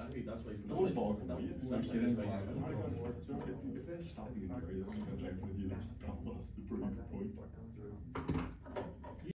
I that's why. he's- Don't bog them, he's why he's-